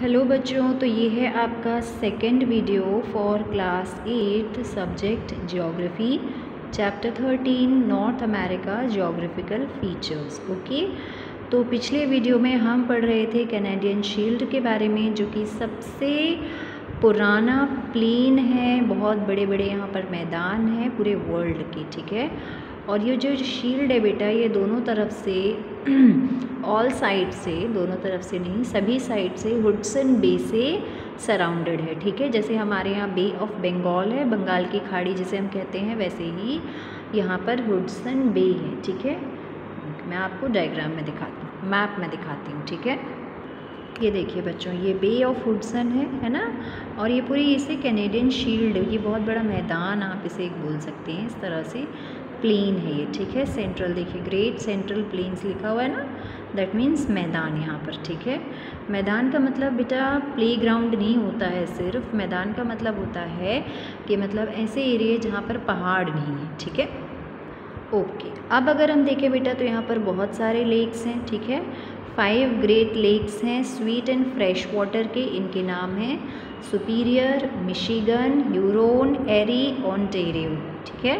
Hello बच्चों तो ये है आपका second video for class eight subject geography chapter thirteen North America geographical features okay तो पिछले वीडियो में हम पढ़ रहे थे कैनेडियन शील्ड के बारे में, जो कि सबसे पुराना प्लेन है, बहुत बड़े बड़े यहाँ पर मैदान हैं पूरे वर्ल्ड के, ठीक है? और ये जो शील्ड है बेटा, ये दोनों तरफ़ से ऑल साइड से, दोनों तरफ़ से नहीं, सभी साइड से हुडसन बे से सराउंडेड है, ठीक है? जैसे हमारे यहाँ बे ऑफ़ बंगाल है, बंगाल की खाड़ी जिसे हम कहते हैं, वैसे ही यहाँ पर हुडसन बे है, ठीक है? मैं आपको डायग्राम में दिखाती हूँ मैप में दिखाती हूँ, ठीक है? ये देखिए बच्चों, ये बे ऑफ़ हुडसन है है ना? और ये पूरी इसे कैनेडियन शील्ड ये बहुत बड़ा मैदान आप इसे बोल सकते हैं, इस तरह से। प्लेन है ये, ठीक है? सेंट्रल देखिए ग्रेट सेंट्रल प्लेन्स लिखा हुआ है ना? दैट मीन्स मैदान यहाँ पर, ठीक है? मैदान का मतलब बेटा प्ले ग्राउंड नहीं होता है सिर्फ़, मैदान का मतलब होता है कि मतलब ऐसे एरिए जहाँ पर पहाड़ नहीं है, ठीक है? ओके अब अगर हम देखें बेटा तो यहाँ पर बहुत सारे लेक्स हैं, ठीक है? फाइव ग्रेट लेक्स हैं स्वीट एंड फ्रेश वाटर के, इनके नाम हैं Superior Michigan Huron Erie Ontario ठीक है?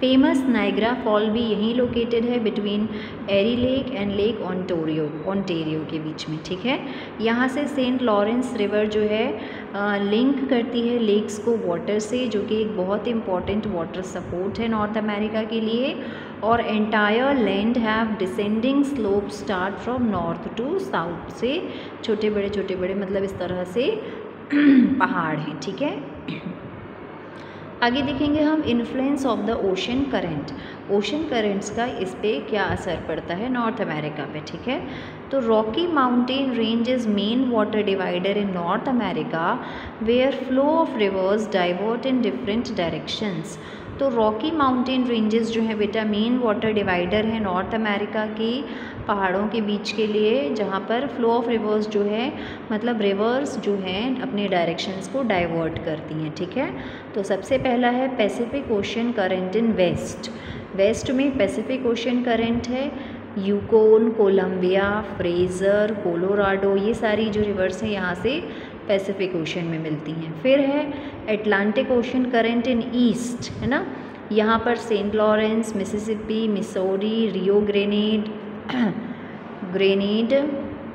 फ़ेमस नाइग्रा फॉल भी यहीं लोकेटेड है between Erie lake and lake Ontario Ontario के बीच में, ठीक है? यहाँ से सेंट लॉरेंस रिवर जो है लिंक करती है लेक्स को वाटर से, जो कि एक बहुत इंपॉर्टेंट वाटर सपोर्ट है नॉर्थ अमेरिका के लिए और entire land have descending slope start from north to south से छोटे बड़े छोटे बड़े मतलब इस तरह से पहाड़ हैं, ठीक है? आगे देखेंगे हम influence of the ocean current ocean currents का इस पर क्या असर पड़ता है? नॉर्थ अमेरिका पे, ठीक है? तो Rocky mountain range is main water divider in North America where flow of rivers divert in different directions तो रॉकी माउंटेन रेंजेस जो है बेटा मेन वाटर डिवाइडर है नॉर्थ अमेरिका की पहाड़ों के बीच के लिए, जहाँ पर फ्लो ऑफ़ रिवर्स जो है मतलब रिवर्स जो हैं, अपने डायरेक्शंस को डाइवर्ट करती हैं, ठीक है? तो सबसे पहला है Pacific Ocean current in west west में पैसिफिक ओशन करेंट है यूकोन कोलंबिया फ्रेज़र कोलोराडो ये सारी जो रिवर्स हैं, यहाँ से पैसिफिक ओशन में मिलती हैं। फिर है Atlantic ocean current in east है ना? यहाँ पर Saint Lawrence Mississippi Missouri Rio Grande Grande,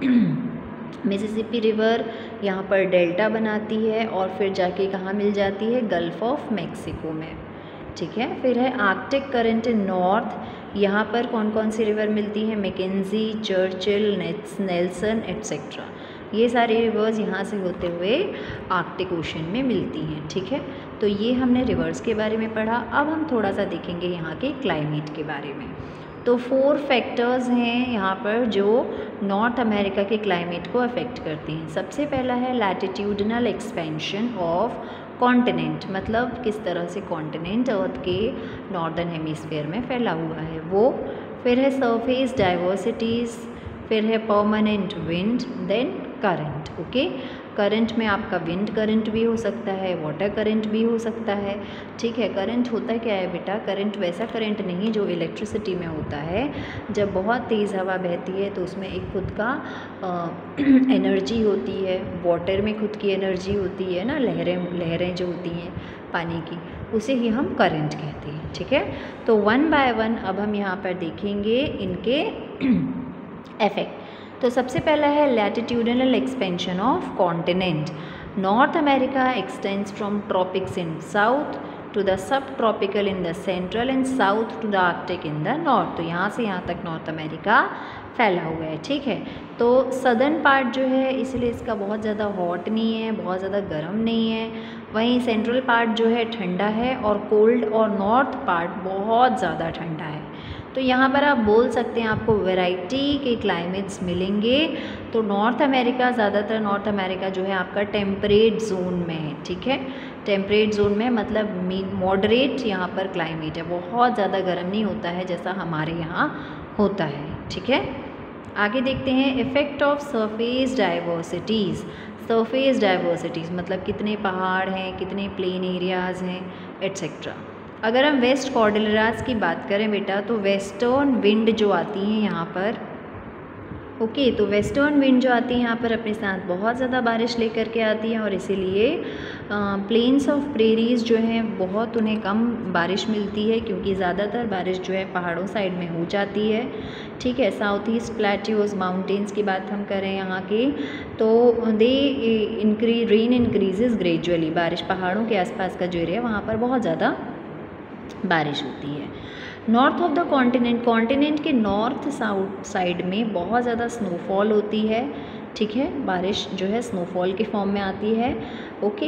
Mississippi river, यहाँ पर डेल्टा बनाती है और फिर जाके कहाँ मिल जाती है? गल्फ़ ऑफ़ मैक्सिको में। ठीक है? फिर है आर्कटिक करंट नॉर्थ। यहाँ पर कौन कौन सी रिवर मिलती है? Mackenzie Churchill Nelson, etcetera. ये सारे रिवर्स यहाँ से होते हुए आर्कटिक ओशन में मिलती हैं। ठीक है? तो ये हमने रिवर्स के बारे में पढ़ा। अब हम थोड़ा सा देखेंगे यहाँ के क्लाइमेट के बारे में। तो फोर फैक्टर्स हैं यहाँ पर जो नॉर्थ अमेरिका के क्लाइमेट को अफेक्ट करते हैं। सबसे पहला है लैटिट्यूडनल एक्सपेंशन ऑफ़ कॉन्टिनेंट मतलब किस तरह से कॉन्टिनेंट अर्थ के नॉर्दर्न हेमिसफेयर में फैला हुआ है वो। फिर है सरफेस डाइवर्सिटीज़ फिर है permanent wind then current okay current में आपका विंड करंट भी हो सकता है वाटर करंट भी हो सकता है। ठीक है करंट होता क्या है बेटा? करंट वैसा करंट नहीं जो इलेक्ट्रिसिटी में होता है। जब बहुत तेज़ हवा बहती है तो उसमें एक खुद का आ, एनर्जी होती है। वाटर में खुद की एनर्जी होती है ना लहरें लहरें जो होती हैं पानी की उसे ही हम करंट कहते हैं। ठीक है? तो वन बाय वन अब हम यहाँ पर देखेंगे इनके इफ़ेक्ट तो सबसे पहला है latitudinal expansion of continent North America extends from tropics in south to the subtropical in the central and south to the Arctic in the north तो यहाँ से यहाँ तक नॉर्थ अमेरिका फैला हुआ है, ठीक है? तो सदर्न पार्ट जो है, इसलिए इसका बहुत ज़्यादा हॉट नहीं है, बहुत ज़्यादा गर्म नहीं है। वहीं सेंट्रल पार्ट जो है ठंडा है और कोल्ड और नॉर्थ पार्ट बहुत ज़्यादा ठंडा है तो यहाँ पर आप बोल सकते हैं आपको वैरायटी के क्लाइमेट्स मिलेंगे। तो नॉर्थ अमेरिका ज़्यादातर नॉर्थ अमेरिका जो है आपका टेम्परेट जोन में है, ठीक है? टेम्परेट जोन में मतलब मीन मॉडरेट यहाँ पर क्लाइमेट है। बहुत ज़्यादा गर्म नहीं होता है जैसा हमारे यहाँ होता है, ठीक है? आगे देखते हैं effect of surface diversities surface diversities मतलब कितने पहाड़ हैं, कितने प्लेन एरियाज़ हैं एट्सेट्रा अगर हम वेस्ट कॉर्डिलराज की बात करें बेटा तो वेस्टर्न विंड जो आती हैं यहाँ पर, ओके तो वेस्टर्न विंड जो आती है यहाँ पर अपने साथ बहुत ज़्यादा बारिश लेकर के आती है और इसीलिए प्लेन्स ऑफ़ प्रेरीज जो हैं बहुत उन्हें कम बारिश मिलती है क्योंकि ज़्यादातर बारिश जो है पहाड़ों साइड में हो जाती है। ठीक है साउथ ईस्ट प्लेट्यूज माउंटेन्स की बात हम करें यहाँ के तो दे इंक्री रेन इंक्रीजेज ग्रेजुअली बारिश पहाड़ों के आसपास का जो एरिया वहाँ पर बहुत ज़्यादा बारिश होती है। North of the continent continent के नॉर्थ साउथ साइड में बहुत ज़्यादा स्नोफॉल होती है। ठीक है? बारिश जो है स्नोफॉल के फॉर्म में आती है। ओके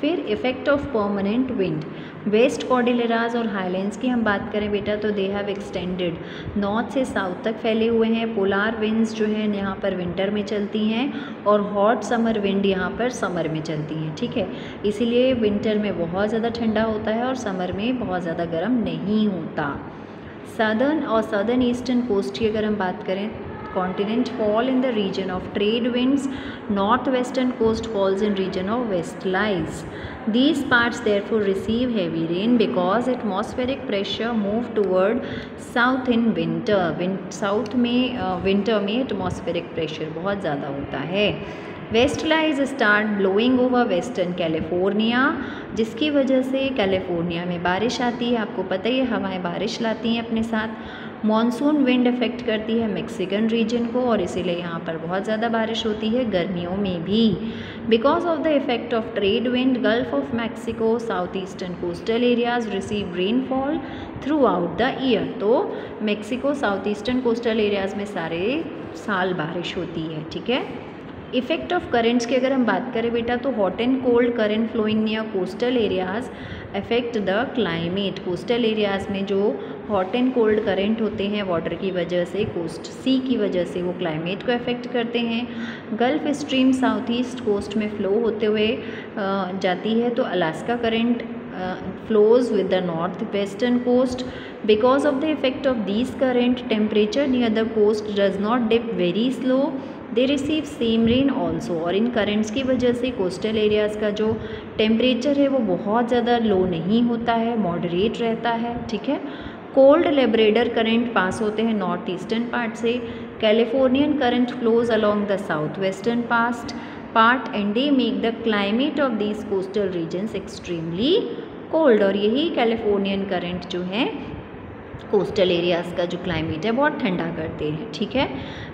फिर effect of permanent wind west Cordilleras और हाईलैंड्स की हम बात करें बेटा तो दे हैव एक्सटेंडेड नॉर्थ से साउथ तक फैले हुए हैं. पोलार विंड्स जो हैं यहाँ पर विंटर में चलती हैं और हॉट समर विंड यहाँ पर समर में चलती हैं, ठीक है? इसीलिए विंटर में बहुत ज़्यादा ठंडा होता है और समर में बहुत ज़्यादा गर्म नहीं होता। सदर्न और सदर्न ईस्टर्न कोस्ट की अगर हम बात करें continent fall in the region of trade winds northwestern coast falls in region of west lies these parts therefore receive heavy rain because atmospheric pressure move toward south in winter Win south में winter में atmospheric pressure बहुत ज़्यादा होता है westerlies start blowing over western California जिसकी वजह से California में बारिश आती है आपको पता ही है हवाएँ बारिश लाती हैं अपने साथ मॉनसून विंड इफ़ेक्ट करती है मेक्सिकन रीजन को और इसीलिए यहाँ पर बहुत ज़्यादा बारिश होती है गर्मियों में भी। Because of the effect of trade wind Gulf of Mexico south eastern coastal areas receive rainfall throughout the year तो Mexico south eastern coastal areas में सारे साल बारिश होती है, ठीक है? इफ़ेक्ट ऑफ़ करेंट्स की अगर हम बात करें बेटा तो hot and cold current flowing near coastal areas affect the climate coastal areas में जो हॉट एंड कोल्ड करेंट होते हैं वाटर की वजह से कोस्ट सी की वजह से वो क्लाइमेट को अफेक्ट करते हैं। Gulf stream south east coast में फ़्लो होते हुए जाती है तो Alaska current flows with the north western coast because of the effect of these current temperature near the coast does not dip very slow they receive same rain also और इन currents की वजह से कोस्टल एरियाज़ का जो temperature है वो बहुत ज़्यादा लो नहीं होता है मॉडरेट रहता है, ठीक है? कोल्ड लेबरेडर करंट पास होते हैं नॉर्थ ईस्टर्न पार्ट से। Californian current flows along the south western past. Part and they make the climate of these coastal regions extremely cold और यही कैलिफोर्नियन करंट जो है, कोस्टल एरियाज़ का जो क्लाइमेट है, बहुत ठंडा करते हैं, ठीक है?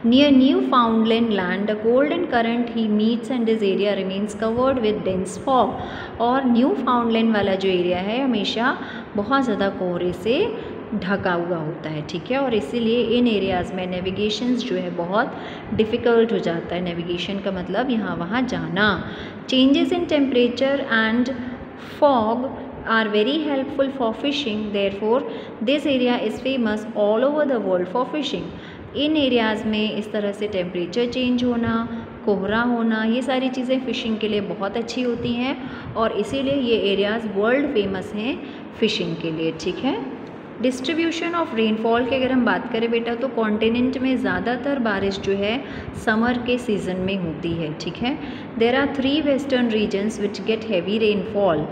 Near Newfoundland land the and current he meets and this area remains covered with dense fog और न्यू फाउंडलैंड वाला जो एरिया है, हमेशा बहुत ज़्यादा कोहरे से ढका हुआ होता है, ठीक है? और इसीलिए इन एरियाज़ में नेविगेशंस जो है बहुत डिफ़िकल्ट हो जाता है। नेविगेशन का मतलब यहाँ वहाँ जाना। Changes in temperature and fog are very helpful for fishing, therefore, this area is famous all over the world for fishing. इन एरियाज़ में इस तरह से टेम्परेचर चेंज होना, कोहरा होना, ये सारी चीज़ें फ़िशिंग के लिए बहुत अच्छी होती हैं और इसीलिए ये एरियाज़ वर्ल्ड फ़ेमस हैं फ़िशिंग के लिए, ठीक है? डिस्ट्रीब्यूशन ऑफ़ रेनफॉल की अगर हम बात करें बेटा तो कॉन्टिनेंट में ज़्यादातर बारिश जो है समर के सीज़न में होती है, ठीक है? There are three western regions which get heavy rainfall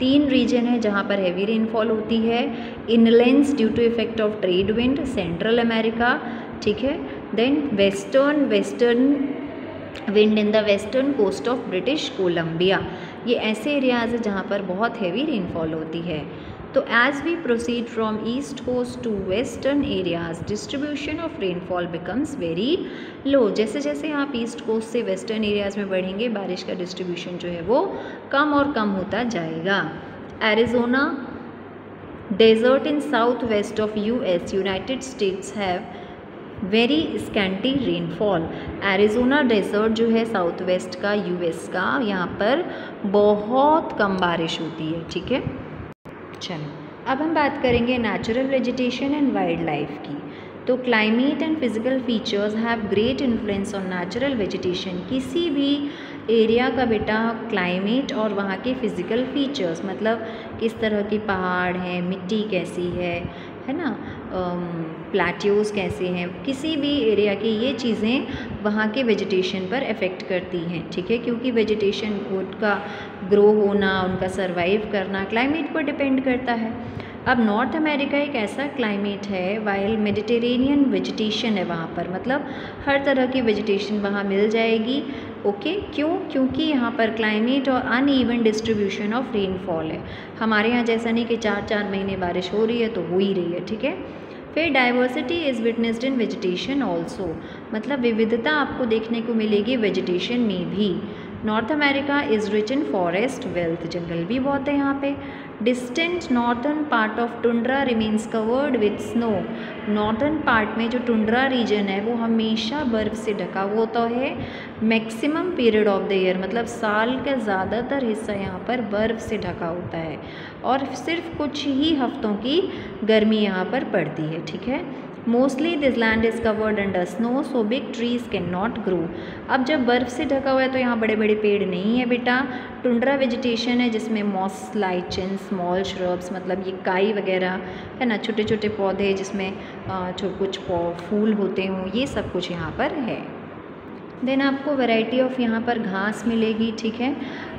तीन रीजन है जहाँ पर हैवी रेनफॉल होती है inlands due to effect of trade wind Central America ठीक है? Then western western wind in the western coast of British Columbia ये ऐसे एरियाज़ हैं जहाँ पर बहुत हैवी रेनफॉल होती है। तो as we proceed from east coast to western areas distribution of rainfall becomes very low जैसे जैसे आप ईस्ट कोस्ट से वेस्टर्न एरियाज़ में बढ़ेंगे, बारिश का डिस्ट्रीब्यूशन जो है वो कम और कम होता जाएगा। Arizona desert in south west of U S United States have very scanty rainfall Arizona desert जो है साउथ वेस्ट का यूएस का, यहाँ पर बहुत कम बारिश होती है, ठीक है? चलो अब हम बात करेंगे natural vegetation and wild life की। तो climate and physical features have great influence on natural vegetation किसी भी एरिया का बेटा क्लाइमेट और वहाँ के फ़िज़िकल फीचर्स मतलब किस तरह के पहाड़ हैं, मिट्टी कैसी है है ना? प्लाट्यूज़ कैसे हैं, किसी भी एरिया की ये चीज़ें वहाँ के वेजिटेशन पर अफेक्ट करती हैं, ठीक है? क्योंकि वेजिटेशन उनका ग्रो होना, उनका सर्वाइव करना क्लाइमेट पर डिपेंड करता है। अब नॉर्थ अमेरिका एक ऐसा क्लाइमेट है वाइल मेडिटेरेनियन वेजिटेशन है वहाँ पर मतलब हर तरह की वेजिटेशन वहाँ मिल जाएगी ओके क्यों? क्योंकि यहाँ पर क्लाइमेट और अनइवन डिस्ट्रीब्यूशन ऑफ़ रेनफॉल है। हमारे यहाँ जैसा नहीं कि चार चार महीने बारिश हो रही है तो हो ही रही है, ठीक है? फिर diversity is witnessed in vegetation also मतलब विविधता आपको देखने को मिलेगी वेजिटेशन में भी. North America is rich in forest wealth जंगल भी बहुत है यहाँ पे. Distant northern part of tundra remains covered with snow northern part में जो टुंड्रा रीजन है, वो हमेशा बर्फ़ से ढका हुआ होता है। Maximum period of the year मतलब साल का ज़्यादातर हिस्सा यहाँ पर बर्फ़ से ढका होता है। और सिर्फ़ कुछ ही हफ्तों की गर्मी यहाँ पर पड़ती है, ठीक है? Mostly this land is covered under snow so big trees can not grow अब जब बर्फ़ से ढका हुआ है तो यहाँ बड़े बड़े पेड़ नहीं है बेटा। टुंड्रा वेजिटेशन है जिसमें मॉस लाइचन स्मॉल श्रब्स मतलब ये काई वगैरह है ना छोटे छोटे पौधे जिसमें जो कुछ फूल होते हों ये सब कुछ यहाँ पर है। देन आपको वैरायटी ऑफ़ यहाँ पर घास मिलेगी ठीक है?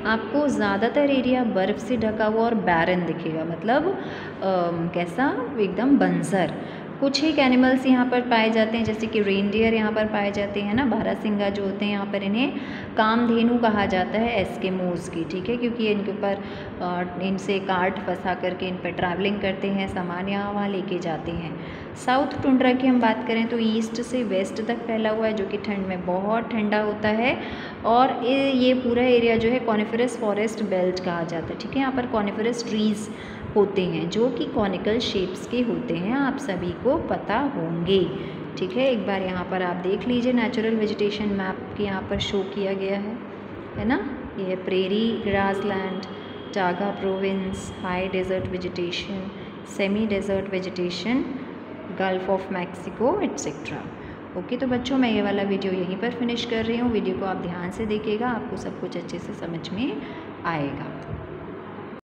आपको ज़्यादातर एरिया बर्फ़ से ढका हुआ और बैरन दिखेगा मतलब आ, कैसा? एकदम बंजर। कुछ एक एनिमल्स यहाँ पर पाए जाते हैं, जैसे कि रेनडियर यहाँ पर पाए जाते हैं ना, बारासिंगा जो होते हैं यहाँ पर इन्हें कामधेनु कहा जाता है एस्केमोज की, ठीक है? क्योंकि इनके ऊपर इनसे कार्ट फंसा करके इन पर ट्रैवलिंग करते हैं सामान यहाँ वहाँ लेके जाते हैं। साउथ टुंड्रा की हम बात करें तो ईस्ट से वेस्ट तक फैला हुआ है, जो कि ठंड में बहुत ठंडा होता है। और ये पूरा एरिया जो है कॉनिफरस फॉरेस्ट बेल्ट कहा जाता है, ठीक है? यहाँ पर कॉनिफरस ट्रीज़ होते हैं, जो कि कॉनिकल शेप्स के होते हैं, आप सभी को पता होंगे। ठीक है? एक बार यहाँ पर आप देख लीजिए नेचुरल वेजिटेशन मैप के यहाँ पर शो किया गया है। है ना? ये prairie grass land taiga province high desert vegetation semi desert vegetation Gulf of Mexico etcetera okay तो बच्चों, मैं ये वाला वीडियो यहीं पर फिनिश कर रही हूँ। वीडियो को आप ध्यान से देखिएगा, आपको सब कुछ अच्छे से समझ में आएगा।